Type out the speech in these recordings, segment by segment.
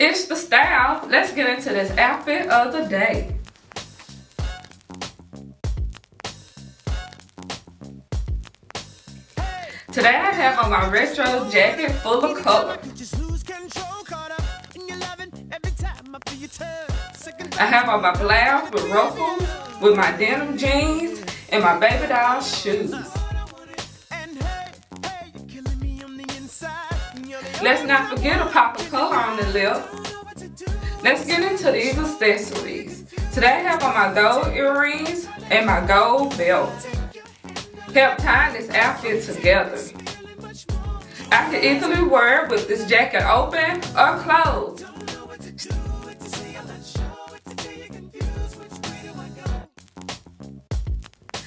It's the style. Let's get into this outfit of the day. Today I have on my retro jacket full of color. I have on my blouse with ruffles, with my denim jeans, and my baby doll shoes. Let's not forget a pop of color on the lip. Let's get into these accessories. Today I have on my gold earrings and my gold belt. Help tie this outfit together. I can easily wear it with this jacket open or closed.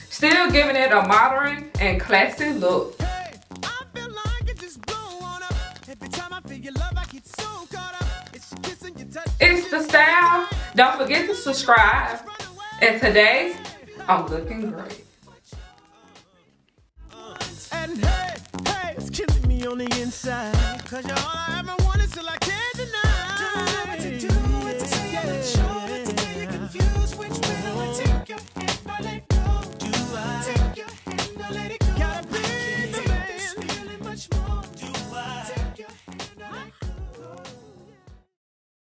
Still giving it a modern and classy look. It's the style. Don't forget to subscribe. And today, I'm looking great. And hey, hey, it's killing me on the inside. Cause you're all I ever wanted I